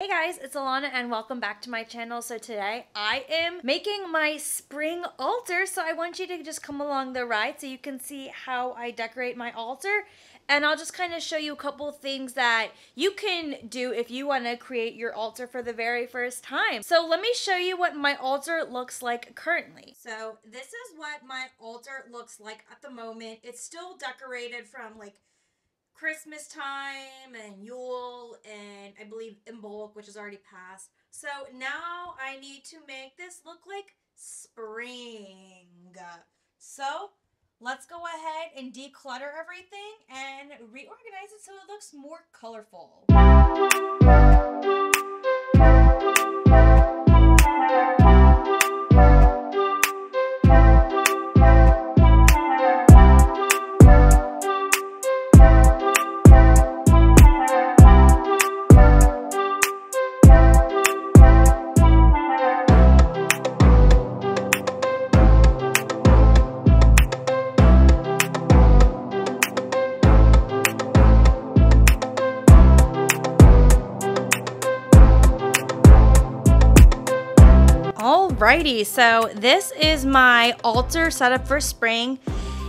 Hey guys, it's Ilana and welcome back to my channel. So today I am making my spring altar. So I want you to just come along the ride so you can see how I decorate my altar. And I'll just kind of show you a couple things that you can do if you want to create your altar for the very first time. So let me show you what my altar looks like currently. So this is what my altar looks like at the moment. It's still decorated from like Christmas time and Yule and I believe Imbolc, which is already passed. So now I need to make this look like spring. So let's go ahead and declutter everything and reorganize it so it looks more colorful. Alrighty, so this is my altar setup for spring.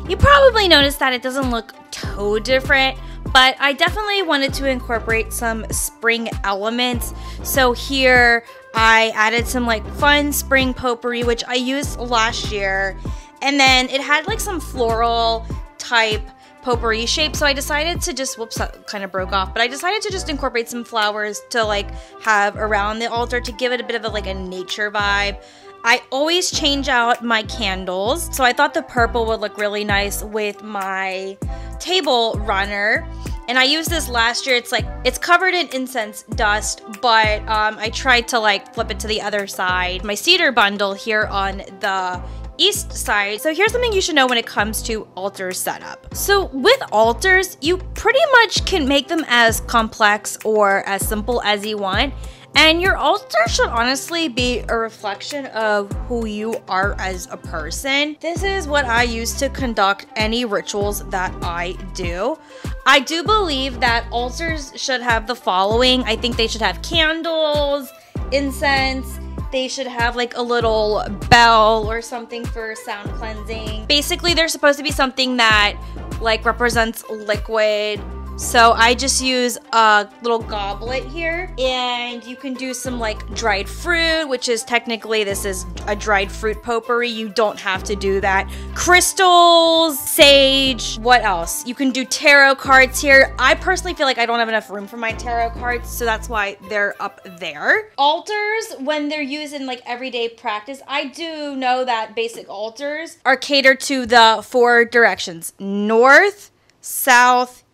You probably noticed that it doesn't look too different, but I definitely wanted to incorporate some spring elements. So here I added some like fun spring potpourri, which I used last year. And then it had like some floral type potpourri shape. So I decided to just, whoops, that kind of broke off, but I decided to just incorporate some flowers to like have around the altar to give it a bit of a, like a nature vibe. I always change out my candles. So I thought the purple would look really nice with my table runner. And I used this last year. It's like, it's covered in incense dust, but um, I tried to like flip it to the other side. My cedar bundle here on the east side. So here's something you should know when it comes to altar setup. So with altars, you pretty much can make them as complex or as simple as you want. And your altar should honestly be a reflection of who you are as a person. This is what I use to conduct any rituals that I do. I do believe that altars should have the following I think they should have candles, incense, they should have like a little bell or something for sound cleansing. Basically, they're supposed to be something that like represents liquid so I just use a little goblet here and you can do some like dried fruit, which is technically this is a dried fruit potpourri. You don't have to do that. Crystals, sage, what else? You can do tarot cards here. I personally feel like I don't have enough room for my tarot cards, so that's why they're up there. Altars, when they're used in like everyday practice, I do know that basic altars are catered to the four directions, north, south,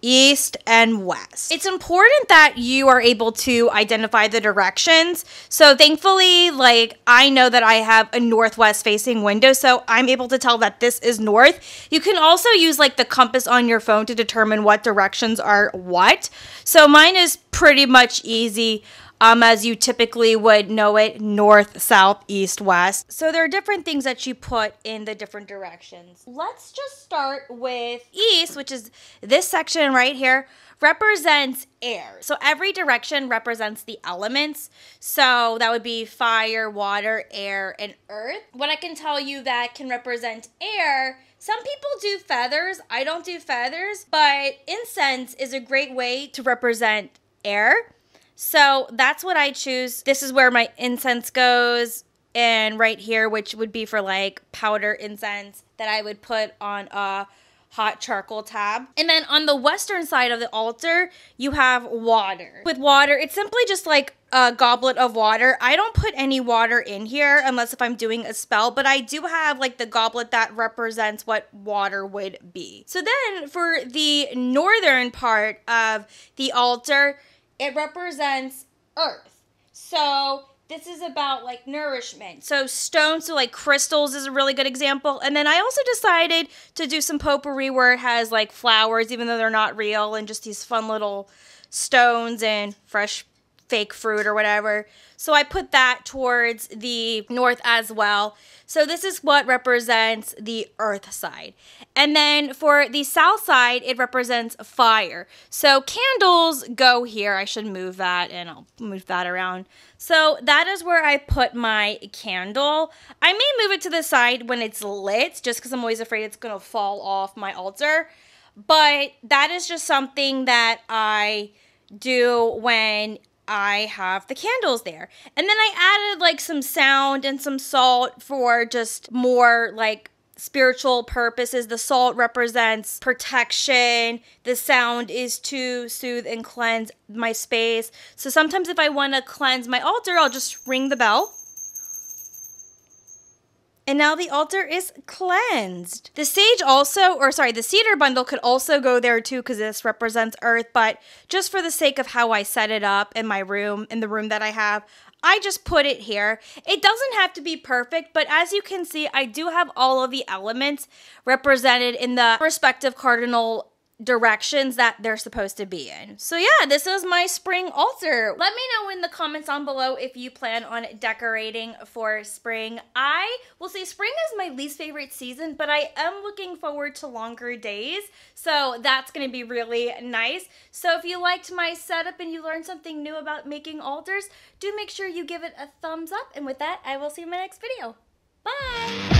east and west. It's important that you are able to identify the directions. So thankfully, like I know that I have a northwest facing window, so I'm able to tell that this is north. You can also use like the compass on your phone to determine what directions are what. So mine is pretty much easy um, as you typically would know it north, south, east, west. So there are different things that you put in the different directions. Let's just start with east, which is this section right here represents air. So every direction represents the elements. So that would be fire, water, air, and earth. What I can tell you that can represent air some people do feathers. I don't do feathers, but incense is a great way to represent air. So that's what I choose. This is where my incense goes. And right here, which would be for like powder incense that I would put on a hot charcoal tab. And then on the western side of the altar, you have water. With water, it's simply just like a goblet of water. I don't put any water in here unless if I'm doing a spell, but I do have like the goblet that represents what water would be. So then for the northern part of the altar, it represents earth. So this is about like nourishment. So stones, so like crystals is a really good example. And then I also decided to do some potpourri where it has like flowers, even though they're not real, and just these fun little stones and fresh fake fruit or whatever. So I put that towards the north as well. So this is what represents the earth side. And then for the south side, it represents fire. So candles go here. I should move that and I'll move that around. So that is where I put my candle. I may move it to the side when it's lit just because I'm always afraid it's going to fall off my altar. But that is just something that I do when I have the candles there. And then I added like some sound and some salt for just more like spiritual purposes. The salt represents protection. The sound is to soothe and cleanse my space. So sometimes if I want to cleanse my altar, I'll just ring the bell and now the altar is cleansed. The sage also, or sorry, the cedar bundle could also go there too because this represents earth, but just for the sake of how I set it up in my room, in the room that I have, I just put it here. It doesn't have to be perfect, but as you can see, I do have all of the elements represented in the respective cardinal directions that they're supposed to be in. So yeah, this is my spring altar. Let me know in the comments on below if you plan on decorating for spring. I will say spring is my least favorite season, but I am looking forward to longer days. So that's to be really nice. So if you liked my setup and you learned something new about making altars, do make sure you give it a thumbs up. And with that, I will see you in my next video. Bye!